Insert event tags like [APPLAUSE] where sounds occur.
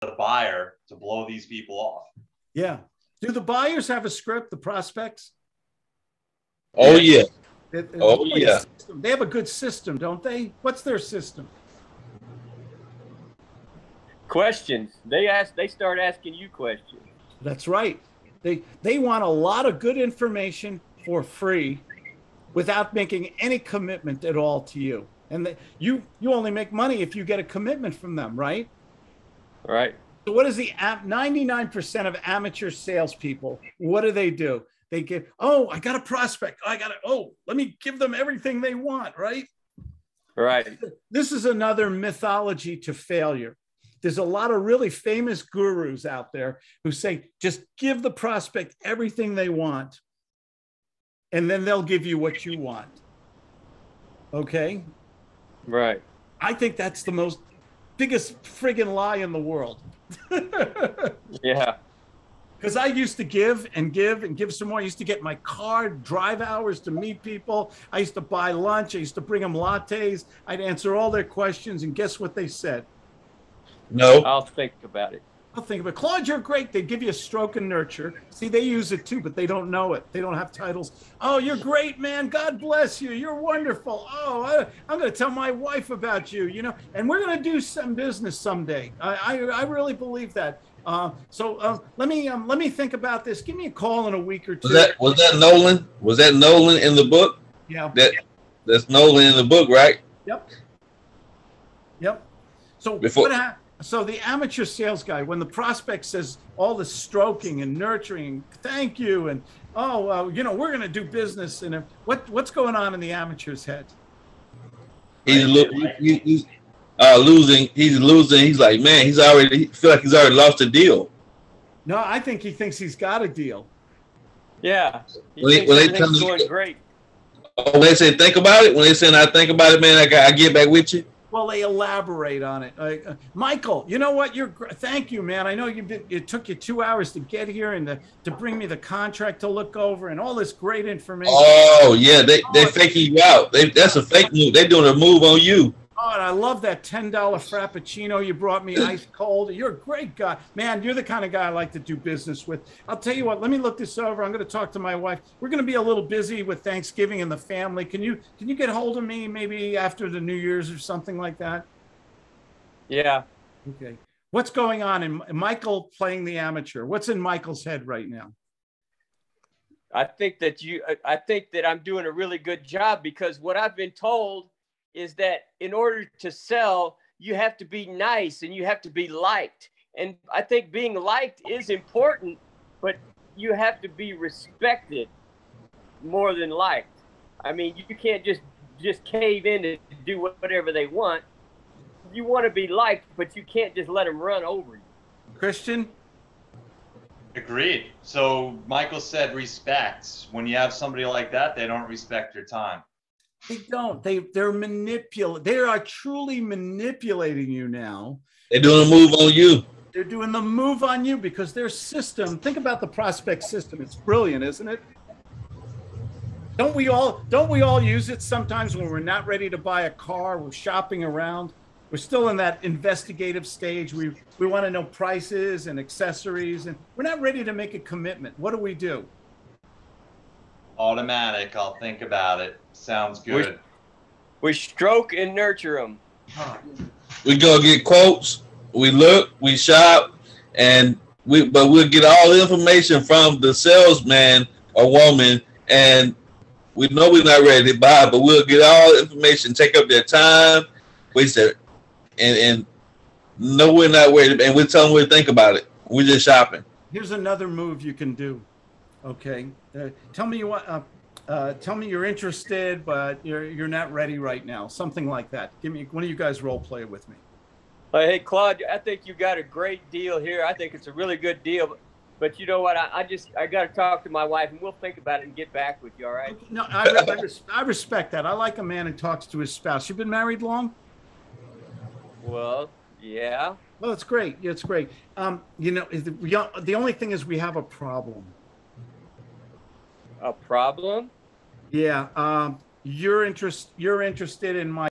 the buyer to blow these people off. Yeah. Do the buyers have a script, the prospects? Oh yeah. It- it- Oh, yeah. system. They have a good system, don't they? What's their system? Questions. They ask. They start asking you questions. That's right. They they want a lot of good information for free without making any commitment at all to you. And they, you you only make money if you get a commitment from them, right? Right. So what is the app? 99% of amateur salespeople, what do they do? They get, oh, I got a prospect. I got to, oh, let me give them everything they want, right? Right. This is another mythology to failure. There's a lot of really famous gurus out there who say, just give the prospect everything they want, and then they'll give you what you want. Okay. Right. I think that's the most biggest friggin' lie in the world. [LAUGHS] Yeah. Because I used to give and give and give some more. I used to get my car, drive hours to meet people. I used to buy lunch. I used to bring them lattes. I'd answer all their questions. And guess what they said? No. I'll think about it. I'll think of it. Claude, you're great. They give you a stroke and nurture. See, they use it too, but they don't know it. They don't have titles. Oh, you're great, man. God bless you. You're wonderful. Oh, I, I'm going to tell my wife about you. You know, and we're going to do some business someday. I, I, I really believe that. Uh, so uh, let me um, let me think about this. Give me a call in a week or two. Was that was that Nolan? Was that Nolan in the book? yeah. That that's Nolan in the book, right? Yep. Yep. So Before- what hap- So the amateur sales guy, when the prospect says all the stroking and nurturing, thank you, and oh, well, you know, we're going to do business, and if- what what's going on in the amateur's head? He's lo- he, he's uh, losing. He's losing. He's like, man, he's already. He feel like he's already lost a deal. No, I think he thinks he's got a deal. Yeah. He When they- thinks when they everything's come going great. Oh, when they say think about it, when they say I think about it, man, I got I get back with you. Well, they elaborate on it. Like, uh, Michael, you know what? You're thank you, man. I know you've been. It took you two hours to get here and to, to bring me the contract to look over and all this great information. Oh yeah, they they faking you out. They that's a fake move. They're doing a move on you. And I love that $10 Frappuccino you brought me [CLEARS THROAT] ice cold. You're a great guy. Man, you're the kind of guy I like to do business with. I'll tell you what, let me look this over. I'm going to talk to my wife. We're going to be a little busy with Thanksgiving and the family. Can you can you get hold of me maybe after the New Year's or something like that? Yeah. Okay. What's going on in Michael playing the amateur? What's in Michael's head right now? I think that you. I think that I'm doing a really good job because what I've been told is that in order to sell, you have to be nice and you have to be liked. And I think being liked is important, but you have to be respected more than liked. I mean, you can't just just cave in and do whatever they want. You want to be liked, but you can't just let them run over you. Christian? Agreed. So Michael said respects. When you have somebody like that, they don't respect your time. They don't. They they're manipulating. They are truly manipulating you now. They're doing a move on you. They're doing the move on you because their system, think about the prospect system. It's brilliant, isn't it? Don't we all don't we all use it sometimes when we're not ready to buy a car, we're shopping around. We're still in that investigative stage. We we want to know prices and accessories and we're not ready to make a commitment. What do we do? Automatic. I'll think about it. Sounds good. We stroke and nurture them. We go get quotes. We look. We shop, and we but we'll get all the information from the salesman or woman, and we know we're not ready to buy, but we'll get all the information, take up their time, waste it, and and no, we're not ready, and we tell them what to think about it. We're just shopping. Here's another move you can do. Okay, uh, tell me you want. Uh, uh, tell me you're interested, but you're you're not ready right now. Something like that. Give me one of you guys role play with me. Uh, hey, Claude, I think you got a great deal here. I think it's a really good deal. But you know what? I, I just I got to talk to my wife, and we'll think about it and get back with you. All right? No, I, I, res- I respect that. I like a man who talks to his spouse. You've been married long? Well, yeah. Well, it's great. It's great. Um, you know, the, the only thing is we have a problem. A problem? Yeah. Um, you're interest. You're interested in my